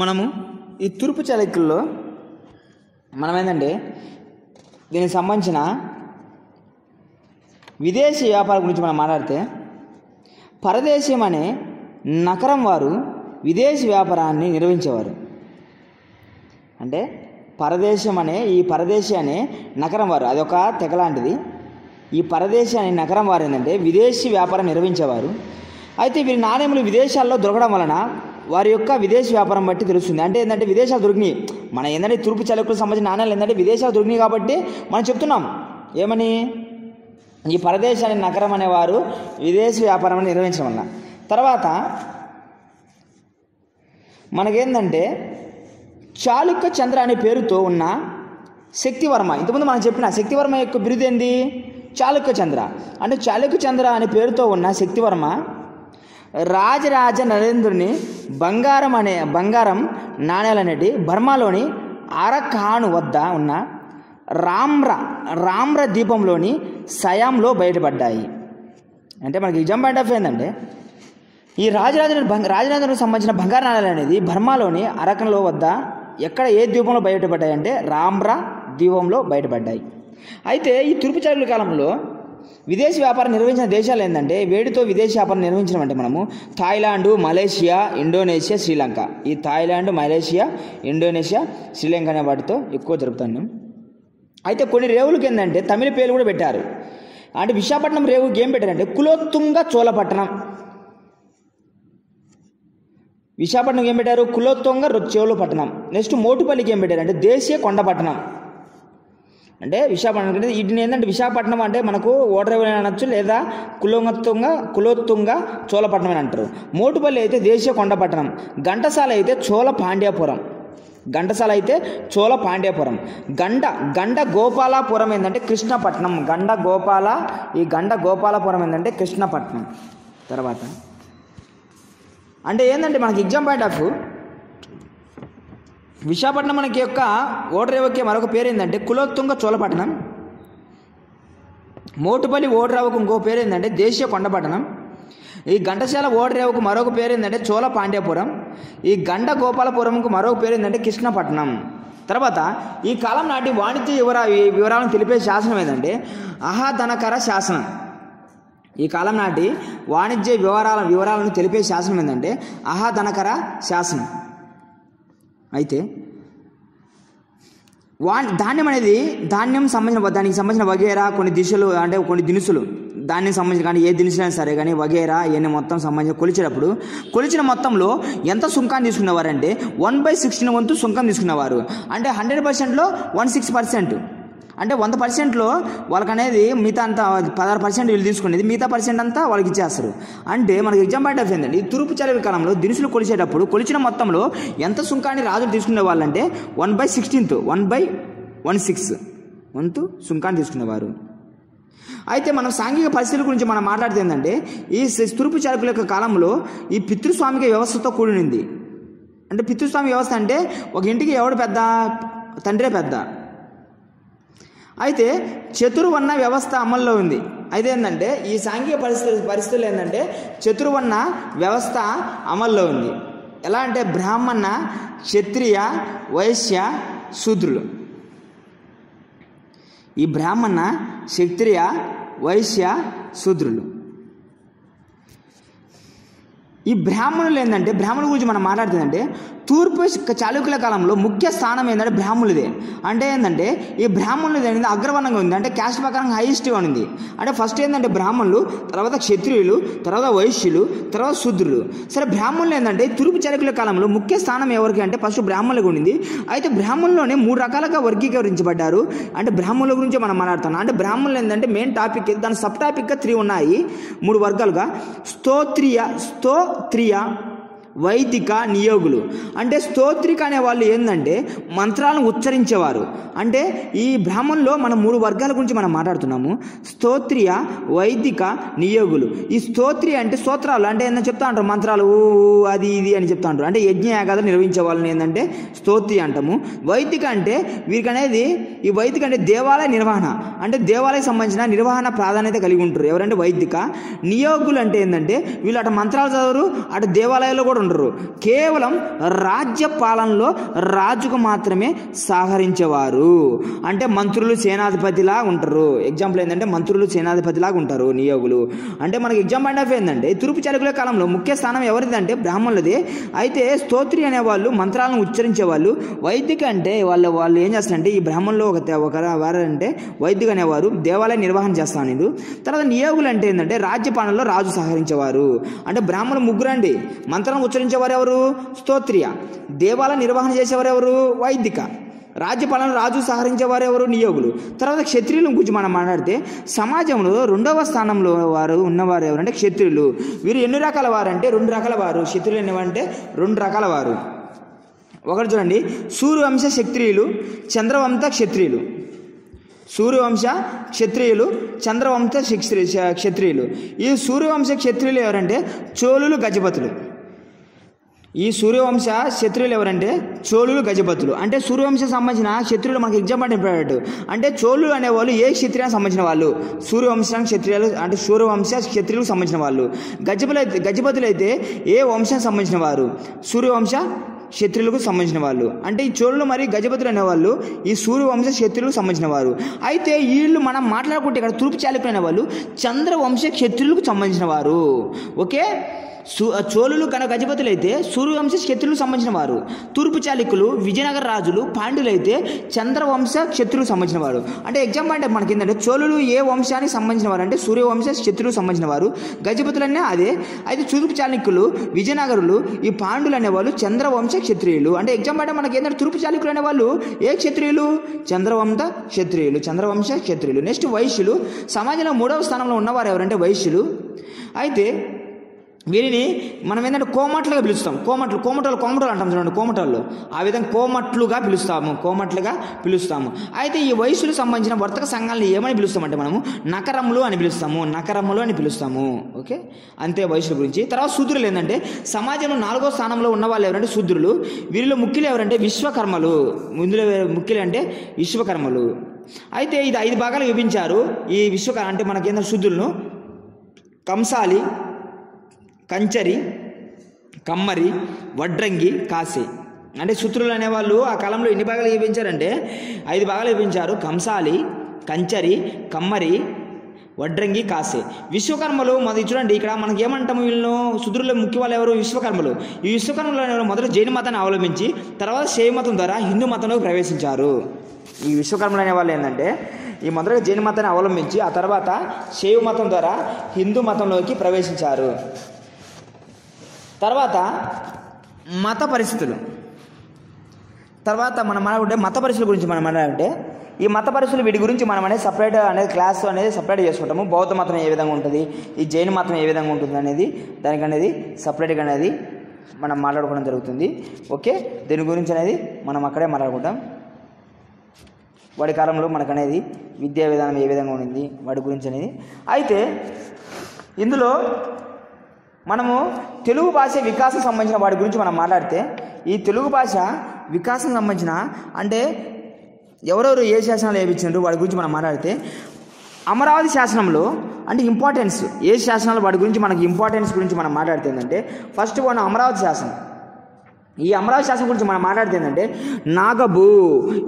మనము ఈ తూర్పు చాళుక్యుల్లో మనం ఏంటంటే దీనికి సంబంధించిన విదేశీ వ్యాపారం గురించి మనం మాట్లాడితే పరదేశం అనే నగరం వారు విదేశీ వ్యాపారాన్ని నిర్వహించేవారు. అంటే పరదేశం అనే ఈ పరదేశి అనే నగరం వారు అదొక తెగ లాంటిది. ఈ పరదేశి అనే నగరం వారు ఏంటంటే విదేశీ వ్యాపారం నిర్వహించేవారు. అయితే వీరి నాణ్యములు విదేశాల్లో దొరకడం వలన వారి యొక్క విదేశీ వ్యాపారం బట్టి తెలుస్తుంది. అంటే ఏంటంటే విదేశాలు దొరికినాయి మన ఏంటంటే తూర్పు చలకులకు సంబంధించిన నాణ్యాలు ఏంటంటే విదేశాలు దొరికినాయి కాబట్టి మనం చెప్తున్నాం. ఏమని? ఈ పరదేశాన్ని నగరం అనేవారు విదేశీ వ్యాపారం నిర్వహించడం వల్ల తర్వాత మనకేంటంటే చాళుక్య చంద్ర అనే పేరుతో ఉన్న శక్తివర్మ ఇంతకుముందు మనం చెప్పిన శక్తివర్మ యొక్క బిరుదేంది చాళుక్య చంద్ర. అంటే చాళుక్య చంద్ర అనే పేరుతో ఉన్న శక్తివర్మ రాజరాజ నరేంద్రుని బంగారం అనే బంగారం నాణ్యాలనేటి బర్మాలోని అరకాను వద్ద ఉన్న రామ్ర రామ్ర దీపంలోని సయాంలో బయటపడ్డాయి. అంటే మనకి ఎగ్జామ్ పాయింట్ ఆఫ్ ఏంటంటే ఈ రాజరాజు బంగ రాజరాజునికి సంబంధించిన బంగారు నాణాలు అనేది బర్మాలోని అరకంలో వద్ద ఎక్కడ ఏ ద్వీపంలో బయటపడ్డాయి అంటే రామ్రా ద్వీపంలో బయటపడ్డాయి. అయితే ఈ తూర్పు చాళుక్యుల కాలంలో విదేశీ వ్యాపారం నిర్వహించిన దేశాలు ఏంటంటే వేడితో విదేశీ వ్యాపారం నిర్వహించడం అంటే మనము థాయిలాండ్ మలేషియా ఇండోనేషియా శ్రీలంక. ఈ థాయిలాండ్ మలేషియా ఇండోనేషియా శ్రీలంక అనే వాటితో ఎక్కువ జరుపుతాను. అయితే కొన్ని రేవులకి ఏంటంటే తమిళ పేర్లు కూడా పెట్టారు. అంటే విశాఖపట్నం రేవుకి ఏం పెట్టారంటే కులోత్తుంగ చోళపట్టణం విశాఖపట్నం ఏం పెట్టారు? కులోత్తుంగ చెవులు పట్టణం. నెక్స్ట్ మోటుపల్లికి ఏం పెట్టారు అంటే దేశీయ కొండపట్టణం. అంటే విశాఖపట్నం అంటే వీటిని ఏంటంటే విశాఖపట్నం అంటే మనకు ఓడరేవులు అనొచ్చు లేదా కులోత్తుంగ కులోత్తుంగ చోళపట్నం అని అంటారు. మోటుపల్లి అయితే దేశీయ కొండపట్టణం ఘంటసాల అయితే చోళ పాండ్యాపురం. ఘంటసాల అయితే చోళ పాండ్యాపురం. గండ గండ గోపాలపురం ఏంటంటే కృష్ణపట్నం. గండ గోపాల ఈ గండ గోపాలపురం ఏంటంటే కృష్ణపట్నం. తర్వాత అంటే ఏంటంటే మనకి ఎగ్జామ్ పాయింట్ ఆఫ్ విశాఖపట్నం మనకి యొక్క ఓటరేవకి మరొక పేరు ఏంటంటే కులోత్తుంగ చోళపట్నం మోటుపల్లి ఓడరేవకు ఇంకో పేరు ఏంటంటే దేశీయ కొండపట్టణం. ఈ ఘంటశాల ఓడరేవకు మరొక పేరు ఏంటంటే చోళ పాండ్యపురం. ఈ గండ గోపాలపురంకు మరొక పేరు ఏంటంటే కృష్ణపట్నం. తర్వాత ఈ కాలం నాటి వాణిజ్య వివరా వివరాలను తెలిపే శాసనం ఏంటంటే అహాధనకర శాసనం. ఈ కాలం నాటి వాణిజ్య వివరాల వివరాలను తెలిపే శాసనం ఏంటంటే అహాధనకర శాసనం. అయితే వా ధాన్యం అనేది ధాన్యం సంబంధించిన దానికి సంబంధించిన వగేరా కొన్ని దిశలు అంటే కొన్ని దినుసులు. దానికి సంబంధించిన కానీ ఏ దినుసులైనా సరే కానీ వగేరా ఇవన్నీ మొత్తం సంబంధించి కొలిచేటప్పుడు కొలిచిన మొత్తంలో ఎంత సుంకాన్ని తీసుకునేవారంటే వన్ బై సిక్స్టీన్ వంతు సుంకం తీసుకునేవారు అంటే హండ్రెడ్ పర్సెంట్లో వన్ సిక్స్ పర్సెంట్. అంటే వంద పర్సెంట్లో వాళ్ళకి అనేది మిగతా అంతా పదహారు పర్సెంట్ వీళ్ళు తీసుకునేది మిగతా పర్సెంట్ అంతా వాళ్ళకి ఇచ్చేస్తారు. అంటే మనకి ఎగ్జామ్ పాయింట్ ఆఫ్ ఏంటంటే ఈ తూర్పు చలివి కాలంలో దినుసులు కొలిచేటప్పుడు కొలిచిన మొత్తంలో ఎంత సుంకాన్ని రాజులు తీసుకునే వాళ్ళంటే one by sixteenth one by one six వంతు సుంకాన్ని తీసుకునేవారు. అయితే మనం సాంఘిక పరిస్థితుల గురించి మనం మాట్లాడితే ఏంటంటే ఈ స- తూర్పు యొక్క కాలంలో ఈ పితృస్వామిక వ్యవస్థతో కూడినింది. అంటే పితృస్వామి వ్యవస్థ అంటే ఒక ఇంటికి ఎవడు పెద్ద? తండ్రే పెద్ద. అయితే చతుర్వర్ణ వ్యవస్థ అమల్లో ఉంది. అయితే ఏంటంటే ఈ సాంఘిక పరిస్థితులు పరిస్థితులు ఏంటంటే చతుర్వర్ణ వ్యవస్థ అమల్లో ఉంది. ఎలా అంటే బ్రాహ్మణ క్షత్రియ వైశ్య శూద్రులు. ఈ బ్రాహ్మణ క్షత్రియ వైశ్య శూద్రులు. ఈ బ్రాహ్మణులు ఏంటంటే బ్రాహ్మణుల గురించి మనం మాట్లాడుతుందంటే తూర్పు చాళుక్యుల కాలంలో ముఖ్య స్థానం ఏంటంటే బ్రాహ్మణులదే. అంటే ఏంటంటే ఈ బ్రాహ్మణులది అనేది అగ్రవర్ణంగా ఉంది. అంటే క్యాస్ట్ ప్రకారం హైయెస్ట్గా ఉంది. అంటే ఫస్ట్ ఏంటంటే బ్రాహ్మణులు తర్వాత క్షత్రియులు తర్వాత వైశ్యులు తర్వాత శూద్రులు. సరే బ్రాహ్మణులు ఏంటంటే తూర్పు చాళుక్యుల కాలంలో ముఖ్య స్థానం ఎవరికి అంటే ఫస్ట్ బ్రాహ్మణులకు ఉండింది. అయితే బ్రాహ్మణుల్లోనే మూడు రకాలుగా వర్గీకరించబడ్డారు. అంటే బ్రాహ్మణుల గురించి మనం మాట్లాడుతున్నాం అంటే బ్రాహ్మణులు ఏంటంటే మెయిన్ టాపిక్ దాని సబ్ టాపిక్గా త్రీ ఉన్నాయి. మూడు వర్గాలుగా. స్తోత్రియ స్తోత్రియ వైదిక నియోగులు. అంటే స్తోత్రిక అనే వాళ్ళు ఏంటంటే మంత్రాలను ఉచ్చరించేవారు. అంటే ఈ బ్రాహ్మణుల్లో మనం మూడు వర్గాల గురించి మనం మాట్లాడుతున్నాము. స్తోత్రియ వైదిక నియోగులు. ఈ స్తోత్రియ అంటే స్తోత్రాలు. అంటే ఏంటంటే చెప్తా అంటారు? మంత్రాలు ఊ, అది ఇది అని చెప్తా ఉంటారు అంటే యజ్ఞ యాగాలు నిర్వహించే వాళ్ళని ఏంటంటే స్తోత్రి అంటాము. వైదిక అంటే వీరికి అనేది ఈ వైదిక అంటే దేవాలయ నిర్వహణ. అంటే దేవాలయ సంబంధించిన నిర్వహణ ప్రాధాన్యత కలిగి ఉంటారు. ఎవరంటే వైదిక. నియోగులు అంటే ఏంటంటే వీళ్ళు అటు మంత్రాలు చదవరు అటు దేవాలయాల్లో కూడా ఉండరు. కేవలం రాజ్య పాలనలో రాజుకు మాత్రమే సహకరించేవారు. అంటే మంత్రులు సేనాధిపతిలా ఉంటారు. ఎగ్జాంపుల్ ఏంటంటే మంత్రులు సేనాధిపతిలాగా ఉంటారు నియోగులు. అంటే మనకి ఎగ్జామ్ పాయింట్ ఏంటంటే తూర్పు చలుకుల కాలంలో ముఖ్య స్థానం ఎవరిది అంటే బ్రాహ్మణులది. అయితే స్తోత్రి అనేవాళ్ళు మంత్రాలను ఉచ్చరించేవాళ్ళు. వైదిక అంటే వాళ్ళు వాళ్ళు ఏం చేస్తారంటే ఈ బ్రాహ్మణులు ఒక ఒక వారంటే వైదిక అనేవారు దేవాలయ నిర్వహణ చేస్తాను తర్వాత నియోగులు అంటే ఏంటంటే రాజ్యపాలనలో రాజు సహకరించేవారు. అంటే బ్రాహ్మణులు ముగ్గురు అండి మంత్రం ఎవరు స్తోత్రియ. దేవాలయ నిర్వహణ చేసేవారు ఎవరు వైదిక. రాజ్యపాలన రాజు సహకరించేవారు ఎవరు నియోగులు. తర్వాత క్షత్రియుల గురించి మనం మాట్లాడితే సమాజంలో రెండవ స్థానంలో వారు ఉన్నవారు ఎవరంటే క్షత్రియులు. వీరు ఎన్ని రకాల వారు అంటే రెండు రకాల వారు. క్షత్రియులు ఎన్నివంటే రెండు రకాల వారు. ఒకటి చూడండి. సూర్యవంశ క్షత్రియులు చంద్రవంశ క్షత్రియులు. సూర్యవంశ క్షత్రియులు చంద్రవంశ క్షత్రియులు. ఈ సూర్యవంశ క్షత్రియులు ఎవరంటే? చోళులు గజపతులు. ఈ సూర్యవంశ శత్రువులు ఎవరంటే చోళులు గజపతులు. అంటే సూర్యవంశ సంబంధించిన శత్రువులు మనకి ఎగ్జామ్ ఇంపార్టెంట్ అంటే చోళులు అనేవాళ్ళు ఏ క్షత్రియానికి సంబంధించిన వాళ్ళు? సూర్యవంశానికి క్షత్రియాలు అంటే సూర్యవంశ క్షత్రియులకు సంబంధించిన వాళ్ళు. గజపతులు అయితే గజపతులు అయితే ఏ వంశానికి సంబంధించిన వారు? సూర్యవంశ క్షత్రియులకు సంబంధించిన వాళ్ళు. అంటే ఈ చోళులు మరియు గజపతులు అనేవాళ్ళు ఈ సూర్యవంశ క్షత్రియులకు సంబంధించిన వారు. అయితే వీళ్ళు మనం మాట్లాడుకుంటే ఇక్కడ తూర్పు చాలిపోయిన అనేవాళ్ళు చంద్రవంశ క్షత్రియులకు సంబంధించిన వారు. ఓకే? చోళులు గణ గజపతులు అయితే సూర్యవంశ క్షత్రులకు సంబంధించిన వారు. తూర్పు చాళుక్యులు విజయనగర రాజులు పాండ్యులు అయితే చంద్రవంశ క్షత్రులకు సంబంధించిన వారు. అంటే ఎగ్జాంపుల్ అంటే మనకి ఏంటంటే చోళులు ఏ వంశానికి సంబంధించిన వారు అంటే సూర్యవంశ క్షత్రులకు సంబంధించిన వారు. గజపతులనే అదే. అయితే తూర్పు చాళుక్యులు విజయనగరులు ఈ పాండులు అనేవాళ్ళు చంద్రవంశ క్షత్రియులు. అంటే ఎగ్జాంపుల్ అంటే మనకి ఏంటంటే తూర్పు చాళుక్యులు అనేవాళ్ళు ఏ క్షత్రియులు? చంద్రవంశ క్షత్రియులు చంద్రవంశ క్షత్రియులు. నెక్స్ట్ వైశ్యులు. సమాజంలో మూడవ స్థానంలో ఉన్నవారు ఎవరంటే వైశ్యులు. అయితే వీరిని మనం ఏంటంటే కోమట్లుగా పిలుస్తాం. కోమట్లు కోమటలు కోమటలు అంటాం చూడండి కోమటల్లో ఆ విధంగా కోమట్లుగా పిలుస్తాము కోమట్లుగా పిలుస్తాము. అయితే ఈ వయసులకు సంబంధించిన వర్తక సంఘాలను ఏమని పిలుస్తామంటే మనము నకరములు అని పిలుస్తాము నకరములు అని పిలుస్తాము. ఓకే? అంతే వయసుల గురించి. తర్వాత శూద్రులు ఏంటంటే సమాజంలో నాలుగో స్థానంలో ఉన్న వాళ్ళు ఎవరంటే శూద్రులు. వీరిలో ముఖ్యులు ఎవరంటే విశ్వకర్మలు. ముందులో ముఖ్యులు అంటే విశ్వకర్మలు. అయితే ఇది ఐదు భాగాలు విభజించారు. ఈ విశ్వకర్మ అంటే మనకేంద్ర శూద్రులను? కంసాలి కంచరి కమ్మరి వడ్రంగి కాశీ. అంటే శుత్రులు అనేవాళ్ళు ఆ కాలంలో ఎన్ని భాగాలు విభజించారంటే ఐదు భాగాలు విభజించారు. కంసాలి కంచరి కమ్మరి వడ్రంగి కాసే విశ్వకర్మలు మొదటి చూడండి ఇక్కడ మనకి ఏమంటాము వీళ్ళు శుద్రుల ముఖ్య వాళ్ళు ఎవరు? విశ్వకర్మలు. ఈ విశ్వకర్మలు అనేవారు మొదట జైన మతాన్ని అవలంబించి తర్వాత శైవ మతం ద్వారా హిందూ మతంలోకి ప్రవేశించారు. ఈ విశ్వకర్మలు అనేవాళ్ళు ఏంటంటే ఈ మొదట జైన మతాన్ని అవలంబించి ఆ తర్వాత శైవ మతం ద్వారా హిందూ మతంలోకి ప్రవేశించారు. తర్వాత మత పరిస్థితులు. తర్వాత మనం అంటే మత పరిస్థితుల గురించి మనం మాట్లాడంటే ఈ మత పరిస్థితులు వీటి గురించి మనం అనేది సపరేట్ అనేది క్లాస్ అనేది సపరేట్ చేసుకుంటాము. బౌద్ధ మతం ఏ విధంగా ఉంటుంది? ఈ జైన మతం ఏ విధంగా ఉంటుంది అనేది దానికి అనేది సపరేట్గా అనేది మనం మాట్లాడుకోవడం జరుగుతుంది. ఓకే? దీని గురించి అనేది మనం అక్కడే మాట్లాడుకుంటాం. వాడి కాలంలో మనకు అనేది విద్యా విధానం ఏ విధంగా ఉండింది? వాటి గురించి అనేది. అయితే ఇందులో మనము తెలుగు భాష వికాసం సంబంధించిన వాటి గురించి మనం మాట్లాడితే ఈ తెలుగు భాష వికాసం సంబంధించిన అంటే ఎవరెవరు ఏ శాసనాలు వేయించారు వాటి గురించి మనం మాట్లాడితే అమరావతి శాసనంలో అంటే ఇంపార్టెన్స్ ఏ శాసనాలు వాటి గురించి మనకి ఇంపార్టెన్స్ గురించి మనం మాట్లాడితే ఏంటంటే ఫస్ట్ వన్ అమరావతి శాసనం. ఈ అమరావతి శాసనం గురించి మనం మాట్లాడితే ఏంటంటే నాగబు.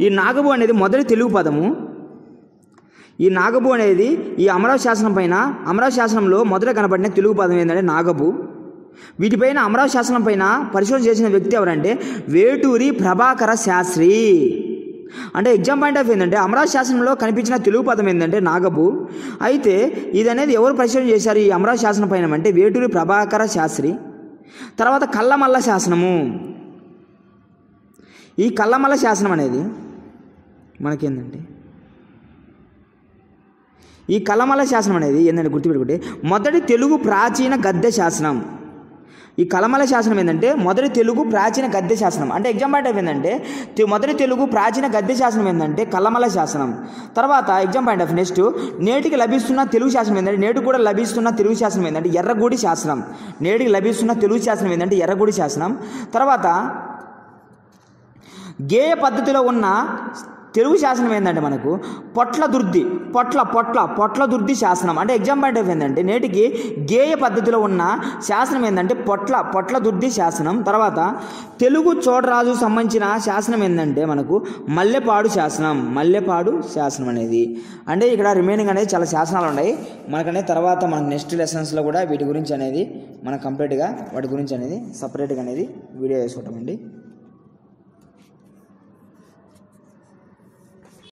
ఈ నాగబు అనేది మొదటి తెలుగు పదము. ఈ నాగపు అనేది ఈ అమరావతి శాసనం పైన అమరావతి శాసనంలో మొదట కనబడిన తెలుగు పదం ఏంటంటే నాగపు వీటిపైన అమరావతి శాసనం పైన పరిశోధన చేసిన వ్యక్తి ఎవరంటే వేటూరి ప్రభాకర శాస్త్రి. అంటే ఎగ్జామ్ పాయింట్ ఆఫ్ ఏంటంటే అమరావతి శాసనంలో కనిపించిన తెలుగు పదం ఏంటంటే నాగపు అయితే ఇది అనేది ఎవరు పరిశోధన చేశారు ఈ అమరావతి శాసనం పైన అంటే వేటూరి ప్రభాకర శాస్త్రి. తర్వాత కల్లమల్ల శాసనము. ఈ కల్లమల్ల శాసనం అనేది మనకేందంటే ఈ కలమల శాసనం అనేది ఏంటంటే గుర్తుపెట్టుకుంటే మొదటి తెలుగు ప్రాచీన గద్య శాసనం. ఈ కలమల శాసనం ఏంటంటే మొదటి తెలుగు ప్రాచీన గద్య శాసనం. అంటే ఎగ్జామ్ పాయింట్ ఆఫ్ ఏంటంటే మొదటి తెలుగు ప్రాచీన గద్య శాసనం ఏంటంటే కలమల శాసనం. తర్వాత ఎగ్జామ్ పాయింట్ ఆఫ్ నెక్స్ట్ నేటికి లభిస్తున్న తెలుగు శాసనం ఏంటంటే నేటికి కూడా లభిస్తున్న తెలుగు శాసనం ఏంటంటే ఎర్రగూడి శాసనం. నేటికి లభిస్తున్న తెలుగు శాసనం ఏంటంటే ఎర్రగూడి శాసనం. తర్వాత గేయ పద్ధతిలో ఉన్న తెలుగు శాసనం ఏంటంటే మనకు పొట్ల దుర్ది పొట్ల పొట్ల పొట్ల దుర్ది శాసనం. అంటే ఎగ్జామ్ పాయింట్ ఆఫ్ ఏంటంటే నేటికి గేయ పద్ధతిలో ఉన్న శాసనం ఏంటంటే పొట్ల పొట్ల దుర్ది శాసనం. తర్వాత తెలుగు చోడరాజు సంబంధించిన శాసనం ఏంటంటే మనకు మల్లెపాడు శాసనం మల్లెపాడు శాసనం అనేది. అంటే ఇక్కడ రిమైనింగ్ అనేది చాలా శాసనాలు ఉన్నాయి. మనకనే తర్వాత మన నెక్స్ట్ లెసన్స్లో కూడా వీటి గురించి అనేది మనం కంప్లీట్గా వాటి గురించి అనేది సపరేట్గా అనేది వీడియో వేసుకుంటామండి